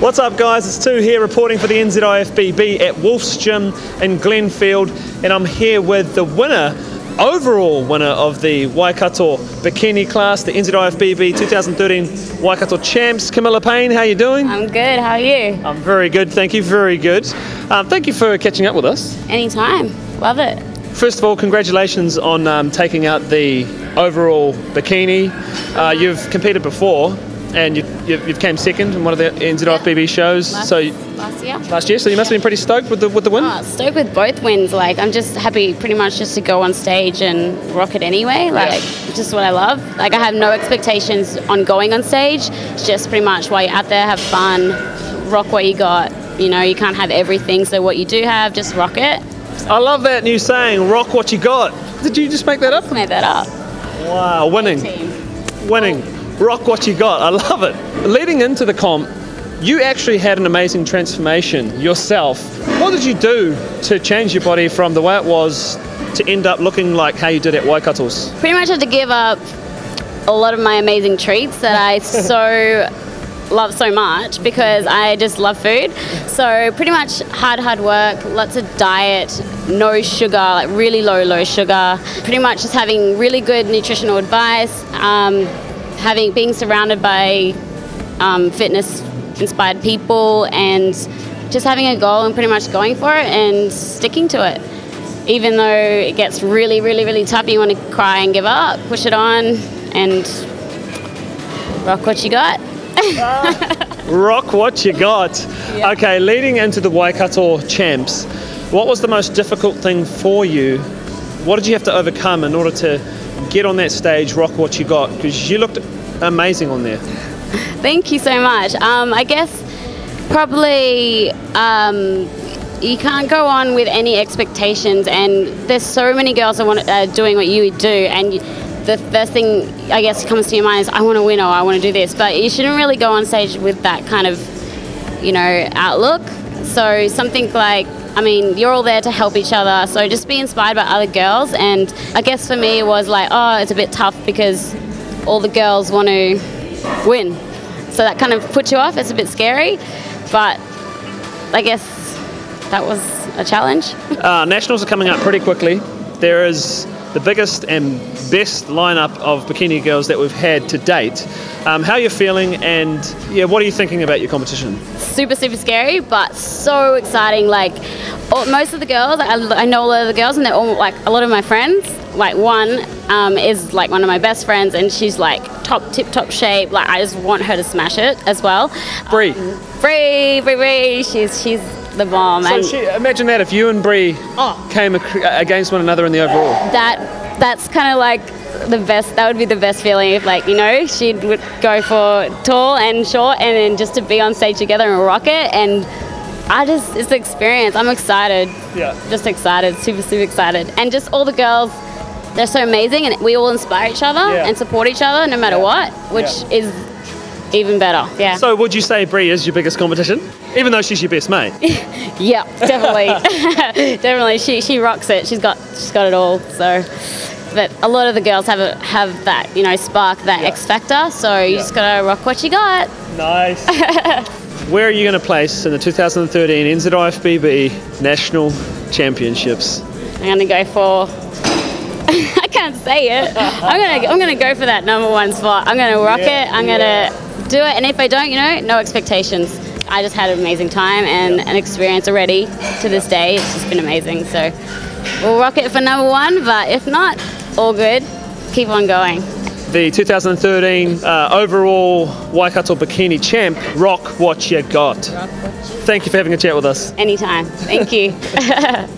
What's up, guys? It's Two here reporting for the NZIFBB at Wolf's Gym in Glenfield, and I'm here with the winner, overall winner of the Waikato bikini class, the NZIFBB 2013 Waikato Champs. Camilla Payne, how you doing? I'm good. How are you? I'm very good, thank you. Very good. Um, thank you for catching up with us. Anytime. Love it. First of all, congratulations on um, taking out the overall bikini. Uh, you've competed before, and you, you, you've came second in one of the NZIFBB shows. Last, so last year. last year, so you must have been pretty stoked with the with the win. Oh, stoked with both wins. Like I'm just happy, pretty much just to go on stage and rock it anyway. Like just what I love. Like I have no expectations on going on stage. It's just pretty much while you're out there, have fun, rock what you got. You know, you can't have everything, so what you do have, just rock it. I love that new saying, "Rock what you got." Did you just make that up? Made that up. Wow, winning, winning. Rock what you got. I love it. Leading into the comp, you actually had an amazing transformation yourself. What did you do to change your body from the way it was to end up looking like how you did at Waikato's? Pretty much had to give up a lot of my amazing treats that I so love so much because I just love food. So pretty much hard, hard work, lots of diet, no sugar, like really low, low sugar. Pretty much just having really good nutritional advice, um, having being surrounded by um, fitness inspired people, and just having a goal and pretty much going for it and sticking to it. Even though it gets really, really, really tough, you want to cry and give up, push it on, and rock what you got. Rock what you got. Yeah. Okay, leading into the Waikato Champs, what was the most difficult thing for you? What did you have to overcome in order to get on that stage, rock what you got? Because you looked amazing on there. Thank you so much. Um, I guess probably um, you can't go on with any expectations, and there's so many girls that uh, doing what you do, and the first thing I guess comes to your mind is I want to win or I want to do this, but you shouldn't really go on stage with that kind of you know outlook. So something like I mean, you're all there to help each other, so just be inspired by other girls. And I guess for me, it was like, oh, it's a bit tough because all the girls want to win. So that kind of puts you off. It's a bit scary, but I guess that was a challenge. Uh, nationals are coming up pretty quickly. There is the biggest and best lineup of bikini girls that we've had to date. Um, how are you feeling, and yeah, what are you thinking about your competition? super super scary but so exciting like all, most of the girls I, I know a lot of the girls and they're all like a lot of my friends like one um, is like one of my best friends and she's like top tip top shape like i just want her to smash it as well Brie. Brie, Brie, Brie, she's she's the bomb So and she, imagine that if you and Brie Oh. came ac- uh, against one another in the overall. that that's kind of like the best that would be the best feeling if like you know she would go for tall and short and then just to be on stage together and rock it and i just it's the experience i'm excited Yeah. just excited super super excited and just all the girls they're so amazing and we all inspire each other Yeah. and support each other no matter Yeah. what which Yeah. is even better yeah So would you say Brie is your biggest competition, even though she's your best mate? yeah definitely definitely she she rocks it she's got she's got it all so but a lot of the girls have a, have that you know spark that Yeah. X factor so you Yeah. just gotta rock what you got Nice. Where are you going to place in the 2013 NZIFBB National Championships? I'm gonna go for I can't say it I'm gonna I'm gonna go for that number one spot I'm gonna rock Yeah, it I'm yeah. gonna do it and if I don't you know no expectations I just had an amazing time and an experience already to this day it's just been amazing so we'll rock it for number one but if not all good keep on going The 2013 uh, overall Waikato Bikini Champ, rock what you got. Thank you for having a chat with us. Anytime. Thank you.